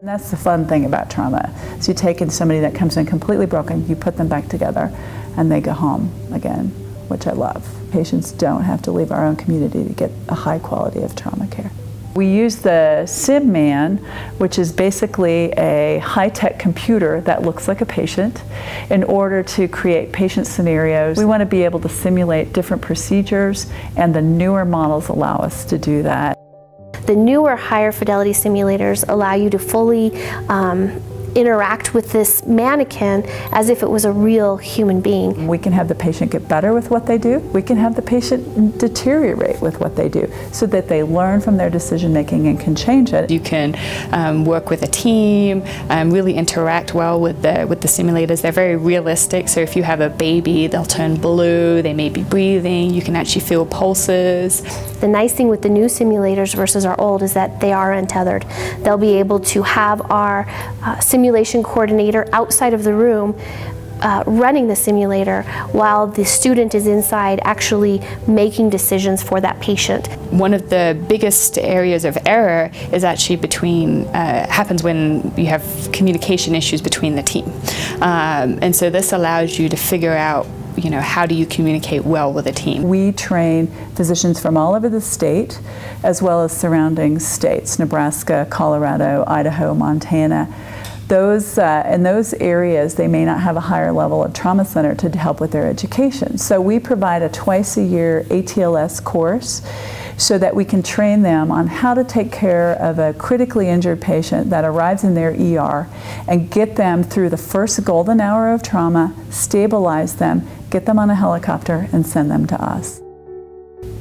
And that's the fun thing about trauma. So you take in somebody that comes in completely broken, you put them back together, and they go home again, which I love. Patients don't have to leave our own community to get a high quality of trauma care. We use the SimMan, which is basically a high-tech computer that looks like a patient, in order to create patient scenarios. We want to be able to simulate different procedures, and the newer models allow us to do that. The newer higher fidelity simulators allow you to fully um, interact with this mannequin as if it was a real human being. We can have the patient get better with what they do. We can have the patient deteriorate with what they do so that they learn from their decision making and can change it. You can um, work with a team, um, really interact well with the, with the simulators. They're very realistic, so if you have a baby, they'll turn blue, they may be breathing, you can actually feel pulses. The nice thing with the new simulators versus our old is that they are untethered. They'll be able to have our uh, simulation coordinator outside of the room uh, running the simulator while the student is inside actually making decisions for that patient. One of the biggest areas of error is actually between, uh, happens when you have communication issues between the team. Um, and so this allows you to figure out you know, how do you communicate well with a team? We train physicians from all over the state as well as surrounding states, Nebraska, Colorado, Idaho, Montana those uh, in those areas they may not have a higher level of trauma center to help with their education. So we provide a twice a year ATLS course so that we can train them on how to take care of a critically injured patient that arrives in their ER and get them through the first golden hour of trauma, stabilize them, get them on a helicopter and send them to us.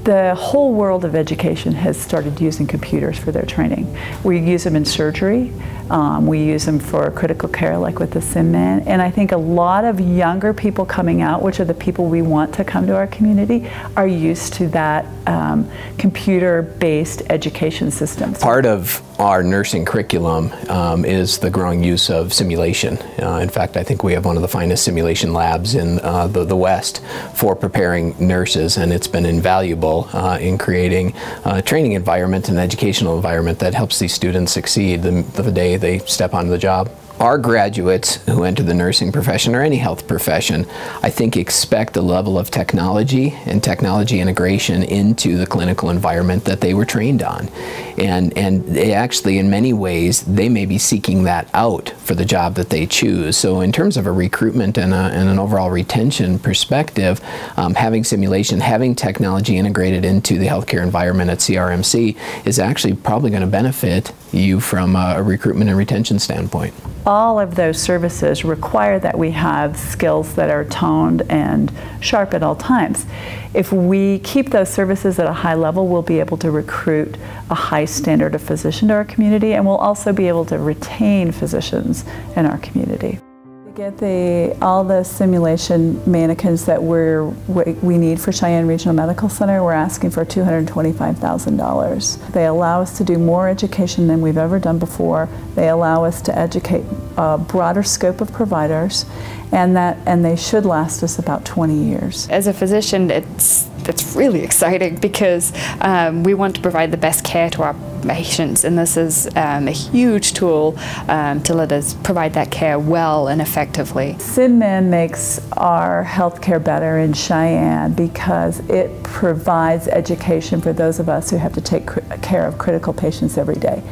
The whole world of education has started using computers for their training. We use them in surgery, um, we use them for critical care like with the SimMan, and I think a lot of younger people coming out, which are the people we want to come to our community, are used to that um, computer-based education system. Part of our nursing curriculum um, is the growing use of simulation. Uh, in fact, I think we have one of the finest simulation labs in uh, the, the West for preparing nurses, and it's been invaluable uh, in creating a training environment and educational environment that helps these students succeed the, the day they step onto the job our graduates who enter the nursing profession or any health profession, I think expect a level of technology and technology integration into the clinical environment that they were trained on. And, and they actually, in many ways, they may be seeking that out for the job that they choose. So in terms of a recruitment and, a, and an overall retention perspective, um, having simulation, having technology integrated into the healthcare environment at CRMC is actually probably going to benefit you from a recruitment and retention standpoint all of those services require that we have skills that are toned and sharp at all times. If we keep those services at a high level, we'll be able to recruit a high standard of physician to our community and we'll also be able to retain physicians in our community We get the all the simulation mannequins that we're we need for Cheyenne Regional Medical Center, we're asking for $225,000. They allow us to do more education than we've ever done before. They allow us to educate a broader scope of providers, and that and they should last us about 20 years. As a physician, it's it's really exciting because um, we want to provide the best care to our patients, and this is um, a huge tool um, to let us provide that care well and effectively. SimMan makes our healthcare better in Cheyenne because it provides education for those of us who have to take care of critical patients every day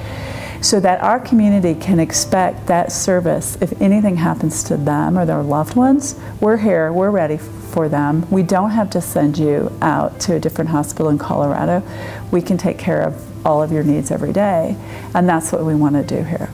so that our community can expect that service if anything happens to them or their loved ones. We're here, we're ready for them. We don't have to send you out to a different hospital in Colorado. We can take care of all of your needs every day, and that's what we want to do here.